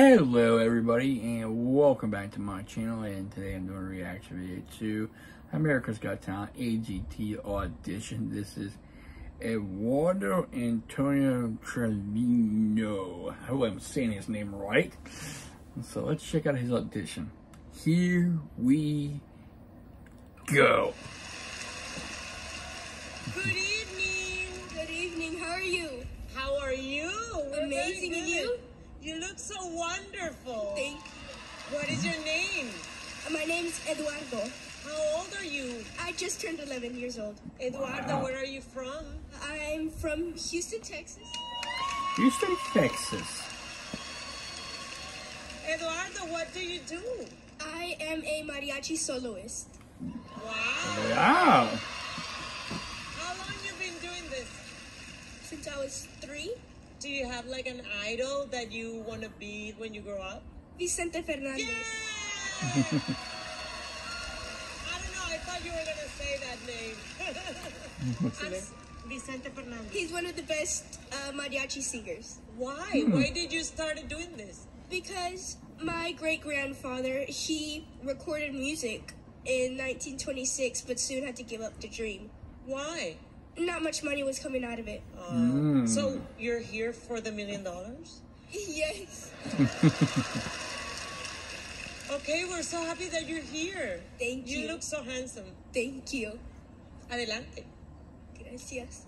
Hello everybody and welcome back to my channel and today I'm doing a reaction video to America's Got Talent AGT audition. This is Eduardo Antonio Trevino. I hope I'm saying his name right. So let's check out his audition. Here we go. Good evening. Good evening. How are you? How are you? Amazing, very and you? Good. You look so wonderful. Thank What is your name? My name's Eduardo. How old are you? I just turned 11 years old. Eduardo, Wow. where are you from? I'm from Houston, Texas. Houston, Texas. Eduardo, what do you do? I am a mariachi soloist. Wow. Wow. How long you been doing this? Since I was three, Do you have like an idol that you want to be when you grow up? Vicente Yeah! Fernandez. I don't know. I thought you were gonna say that name. What's the I'm name? Vicente Fernandez. He's one of the best uh, mariachi singers. Why? Why did you start doing this? Because my great grandfather, he recorded music in 1926, but soon had to give up the dream. Why? Not much money was coming out of it. Uh, Mm. So you're here for the million dollars? Yes. Okay, we're so happy that you're here. Thank You you. look so handsome. Thank you. Adelante. Gracias.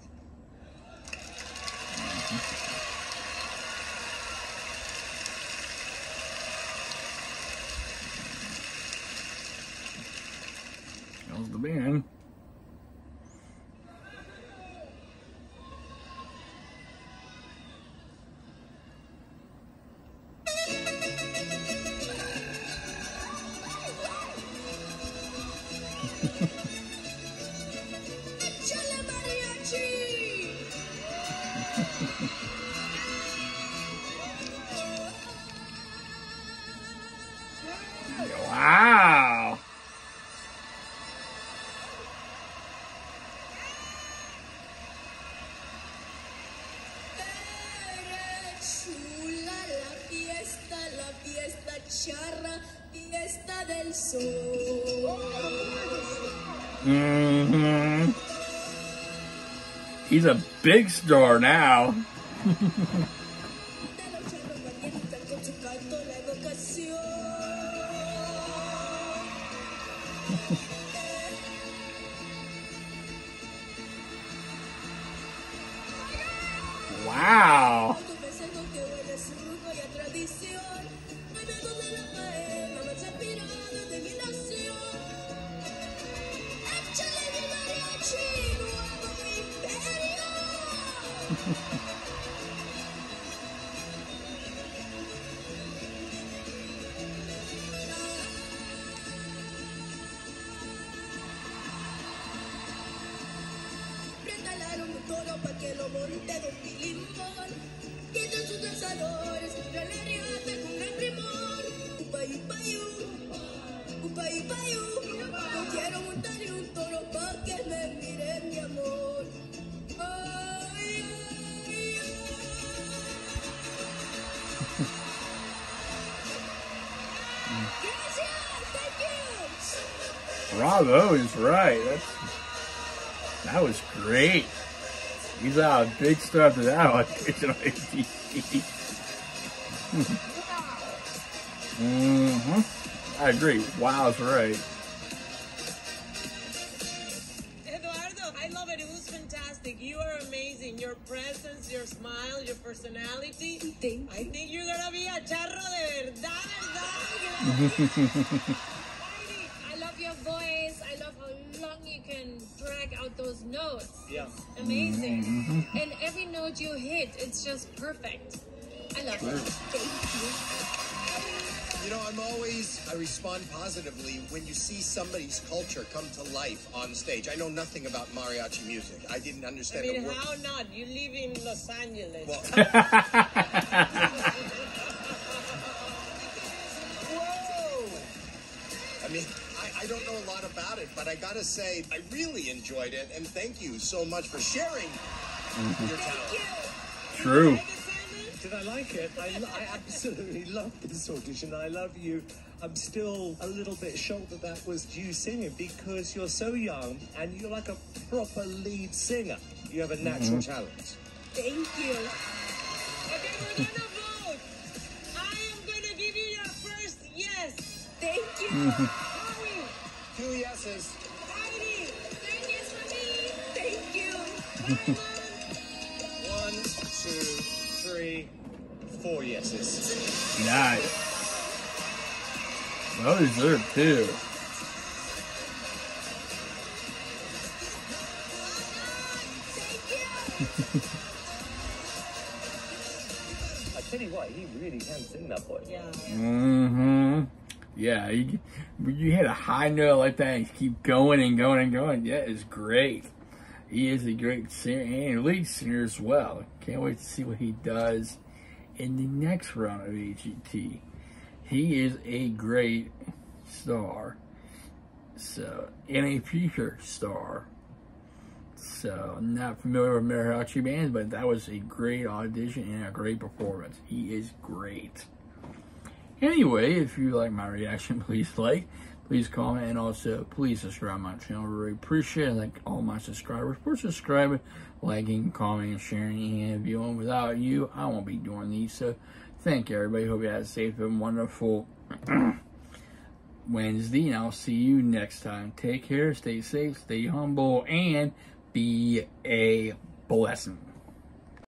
How's the band? Wow. Charra, fiesta del sol. Hmm He's a big star now. De Regalaron un toro pa' que lo monte Don Limón. Quiten sus danzadores, la riata con gran primor. Upay, upayú, upay, upayú. Yo quiero montar un toro pa' que me mire mi amor. Ay, ay, ay. Bravo is right. That's that was great. He's out a big star to that audition on AGT. hmm I agree. Wow is right. Eduardo, I love it. It was fantastic. You are amazing. Your presence, your smile, your personality. Thank I think you're gonna be a charro de verdad, verdad. I love your voice. I love how long you can drag out those notes. Yeah. Amazing. Mm-hmm. And every note you hit, it's just perfect. I love it. Thank You You know, I'm always, I respond positively when you see somebody's culture come to life on stage. I know nothing about mariachi music. I didn't I understand mean, a how not? You live in Los Angeles. Well, Whoa! I mean, I, I don't know a lot about it, but I gotta say, I really enjoyed it, and thank you so much for sharing mm-hmm. your talent. Thank you. True. Did I? I like it. I, I absolutely love this audition. I love you. I'm still a little bit shocked that that was you singing because you're so young and you're like a proper lead singer. You have a mm-hmm. natural talent. Thank you. Okay, we're gonna vote. I am gonna give you your first yes. Thank you. Mm-hmm. One, two, three, four yeses. Nice. Well deserved too. I tell you what, he really can sing that boy. Yeah. Mm-hmm. Yeah, you, you hit a high note like that and keep going and going and going. Yeah, it's great. He is a great singer and lead singer as well. Can't wait to see what he does in the next round of AGT. He is a great star. So, and a future star. So, I'm not familiar with Mariachi Band, but that was a great audition and a great performance. He is great. Anyway, if you like my reaction, please like, please comment, and also please subscribe my channel. I really appreciate it. Thank all my subscribers for subscribing, liking, commenting, sharing, and viewing. Without you, I won't be doing these. So thank you, everybody. Hope you had a safe and wonderful Wednesday, and I'll see you next time. Take care, stay safe, stay humble, and be a blessing.